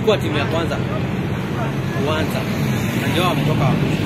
ilikuwa timu ya kwanza kuanza na ndio wametoka wa mwisho.